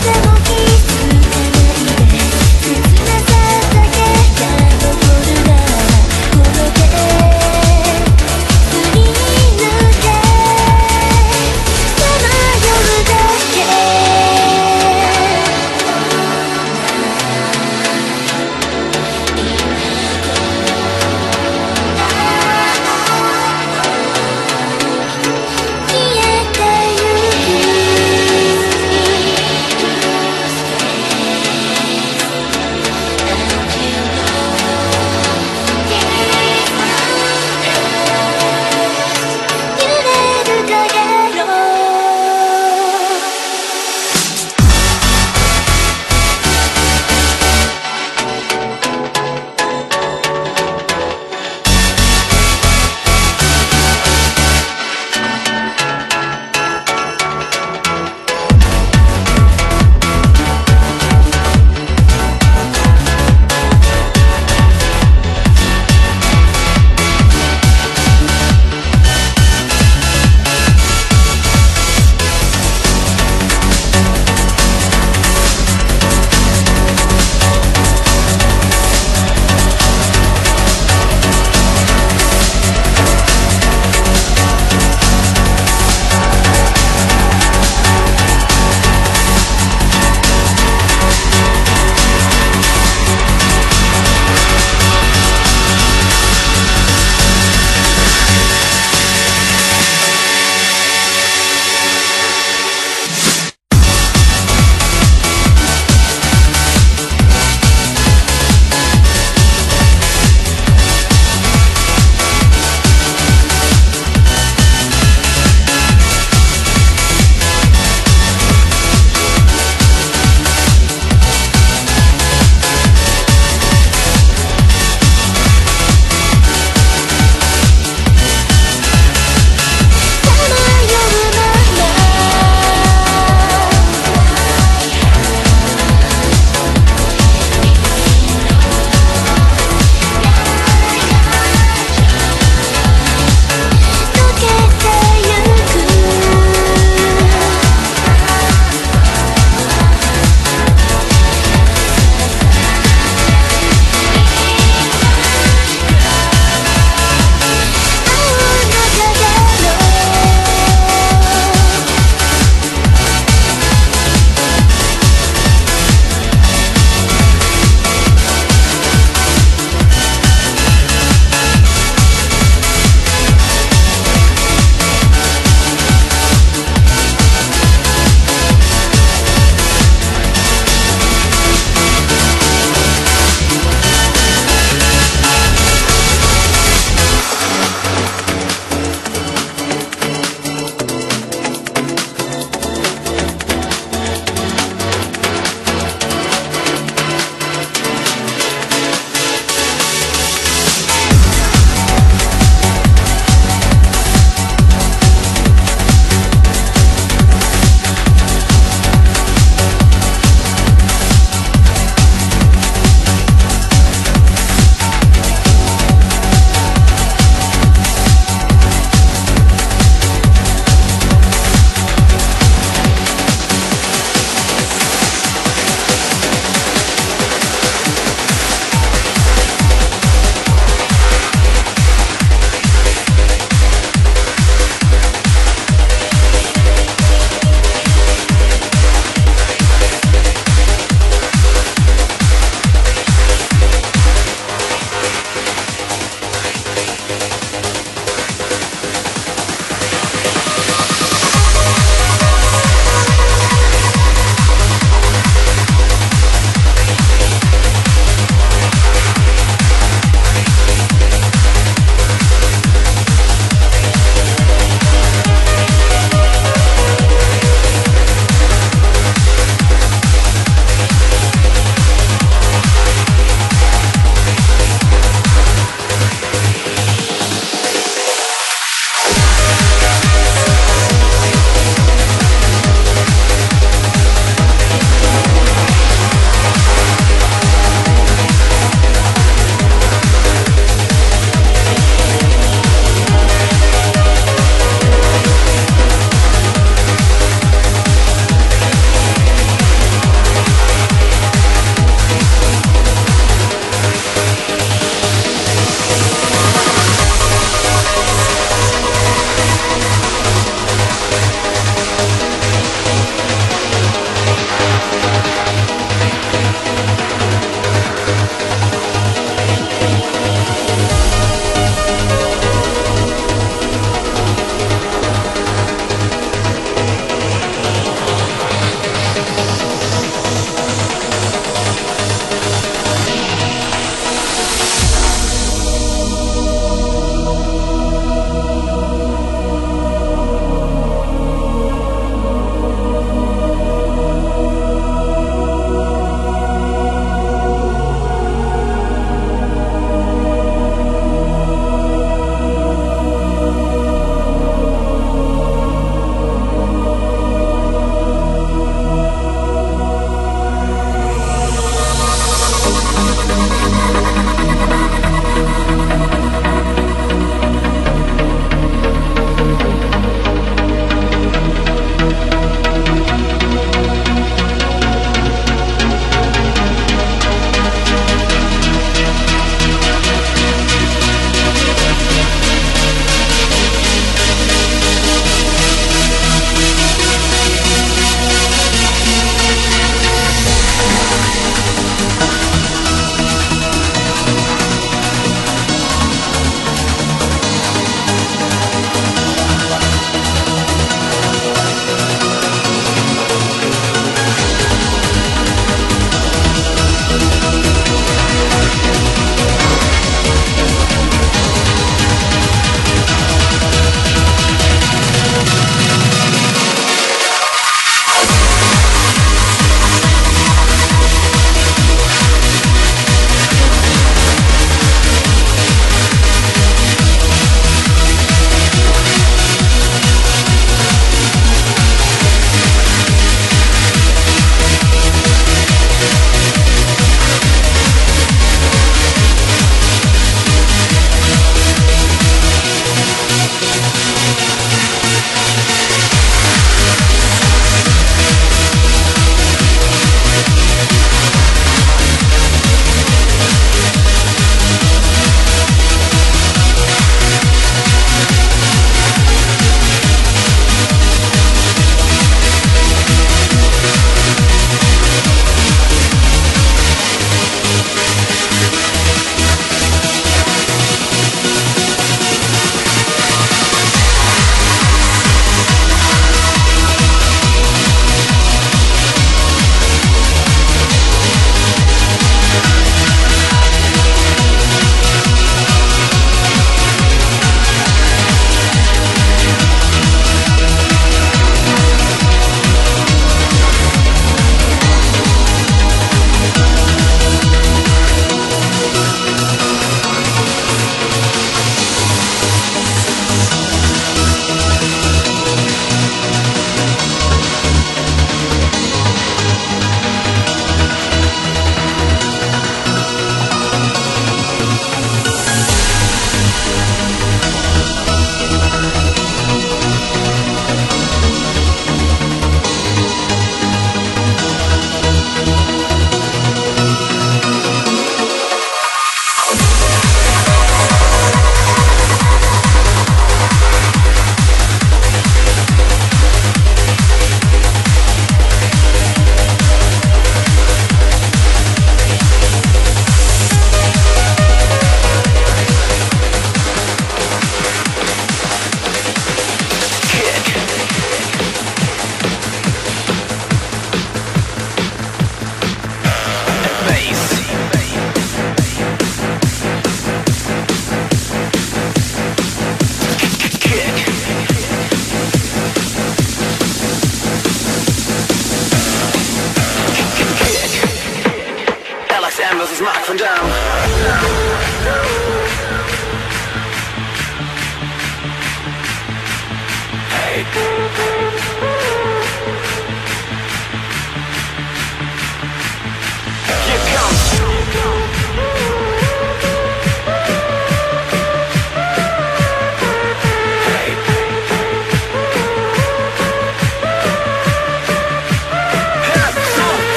Te confío